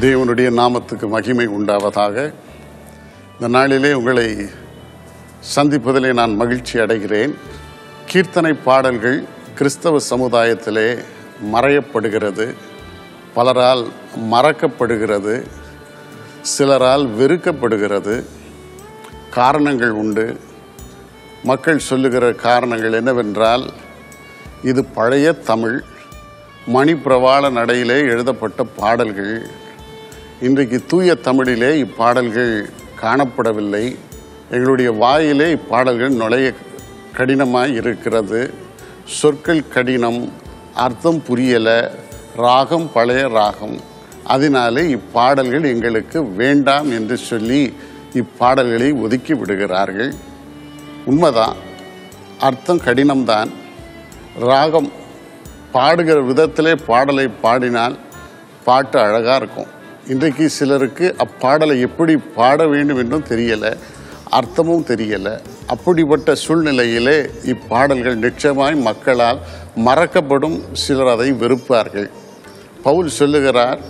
தேவனுடைய நாமத்துக்கு மகிமை உண்டாவதாக. இந்த நாளிலே உங்களை சந்திப்பதிலே நான் மகிழ்ச்சி அடைகிறேன். கீர்த்தனை பாடல்கள் கிறிஸ்தவ சமுதாயத்திலே மறையப்படுகிறது. பலரால் மறக்கப்படுகிறது. சிலரால் வெறுக்கப்படுகிறது. காரணங்கள் உண்டு. மக்கள் சொல்லுகிற காரணங்கள் என்னவென்றால் இது பழைய தமிழ் மணிப்பிரவாள நடையிலே எழுதப்பட்ட பாடல்கள். இன்றைக்கு தூய தமிழிலே இப்பாடல்கள் காணப்படவில்லை. எங்களுடைய வாயிலே இப்பாடல்கள் நுழைய கடினமாக இருக்கிறது. சொற்கள் கடினம் அர்த்தம் புரியலை ராகம் பழைய ராகம். அதனாலே இப்பாடல்கள் எங்களுக்கு வேண்டாம் என்று சொல்லி இப்பாடல்களை ஒதுக்கி விடுகிறார்கள். உண்மைதான் அர்த்தம் கடினம்தான். ராகம் பாடுகிற விதத்திலே பாடலை பாடினால் பாட்டு அழகாக இருக்கும். இன்றைக்கு சிலருக்கு அப்பாடலை எப்படி பாட வேண்டும் என்றும் தெரியலை அர்த்தமும் தெரியலை. அப்படிப்பட்ட சூழ்நிலையிலே இப்பாடல்கள் நிச்சயமாய் மக்களால் மறக்கப்படும் சிலர் அதை வெறுப்பார்கள். பவுல் சொல்லுகிறார்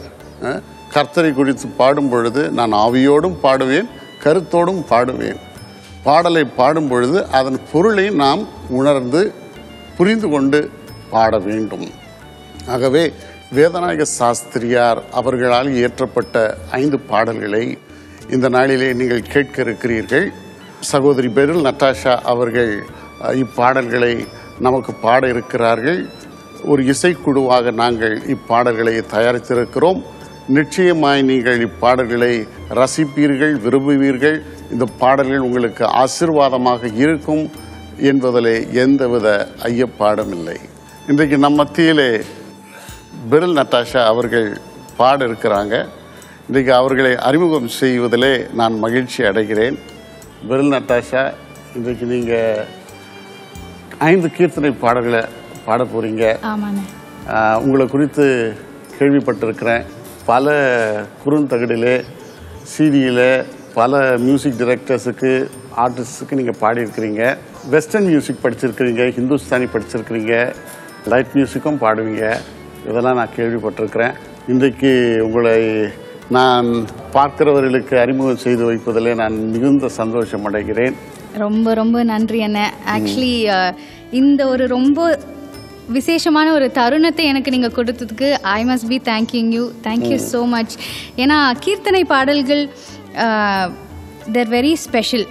கர்த்தரை குறித்து பாடும் பொழுது நான் ஆவியோடும் பாடுவேன் கருத்தோடும் பாடுவேன். பாடலை பாடும் பொழுது அதன் பொருளை நாம் உணர்ந்து புரிந்து கொண்டு பாட வேண்டும். ஆகவே வேதநாயக சாஸ்திரியார் அவர்களால் இயற்றப்பட்ட ஐந்து பாடல்களை இந்த நாளிலே நீங்கள் கேட்க இருக்கிறீர்கள். சகோதரி பெரில் நட்டாஷா அவர்கள் இப்பாடல்களை நமக்கு பாட இருக்கிறார்கள். ஒரு இசைக்குழுவாக நாங்கள் இப்பாடல்களை தயாரித்திருக்கிறோம். நிச்சயமாய் நீங்கள் இப்பாடல்களை ரசிப்பீர்கள் விரும்புவீர்கள். இந்த பாடல்கள் உங்களுக்கு ஆசீர்வாதமாக இருக்கும் என்பதிலே எந்தவித ஐயப்பாடும் இல்லை. இன்றைக்கு நம் மத்தியிலே பெரில் நட்டாஷா அவர்கள் பாட இருக்கிறாங்க இன்றைக்கு அவர்களை அறிமுகம் செய்வதிலே நான் மகிழ்ச்சி அடைகிறேன். பெரில் நட்டாஷா இன்றைக்கு நீங்கள் ஐந்து கீர்த்தனை பாடல்களை பாட போகிறீங்க உங்களை குறித்து கேள்விப்பட்டிருக்கிறேன். பல குறுந்தகடிலே சிடியில் பல மியூசிக் டைரக்டர்ஸுக்கு ஆர்டிஸ்டுக்கு நீங்கள் பாடியிருக்கிறீங்க. வெஸ்டர்ன் மியூசிக் படிச்சிருக்கிறீங்க ஹிந்துஸ்தானி படிச்சிருக்கிறீங்க லைட் மியூசிக்கும் பாடுவீங்க. இதெல்லாம் நான் கேள்விப்பட்டிருக்கிறேன். இன்றைக்கு உங்களை நான் பார்க்கிறவர்களுக்கு அறிமுகம் செய்து வைப்பதிலே நான் மிகுந்த சந்தோஷம் அடைகிறேன். ரொம்ப ரொம்ப நன்றி அண்ணே. ஆக்சுவலி இந்த ஒரு ரொம்ப விசேஷமான ஒரு தருணத்தை எனக்கு நீங்கள் கொடுத்ததுக்கு I must be thanking you thank you so much ஏன்னா கீர்த்தனை பாடல்கள் தேர் வெரி ஸ்பெஷல்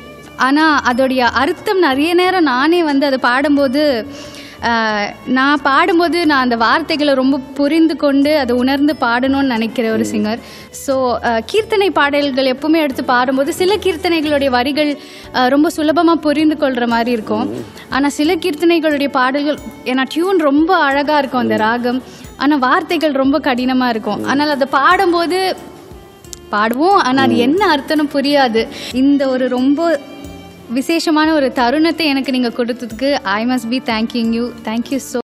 ஆனால் அதோடைய அர்த்தம் நிறைய நேரம் நானே வந்து அதை பாடும்போது நான் பாடும்போது நான் அந்த வார்த்தைகளை ரொம்ப புரிந்து கொண்டு அதை உணர்ந்து பாடணும்னு நினைக்கிற ஒரு சிங்கர். ஸோ கீர்த்தனை பாடல்கள் எப்பவுமே எடுத்து பாடும்போது சில கீர்த்தனைகளுடைய வரிகள் ரொம்ப சுலபமாக புரிந்து கொள்கிற மாதிரி இருக்கும். ஆனால் சில கீர்த்தனைகளுடைய பாடல்கள் ஏன்னா டியூன் ரொம்ப அழகாக இருக்கும் அந்த ராகம். ஆனால் வார்த்தைகள் ரொம்ப கடினமாக இருக்கும். ஆனால் அதை பாடும்போது பாடுவோம். ஆனால் அது என்ன அர்த்தம்னு புரியாது. இந்த ஒரு ரொம்ப விசேஷமான ஒரு தருணத்தை எனக்கு நீங்கள் கொடுத்ததுக்கு I must be thanking you thank you so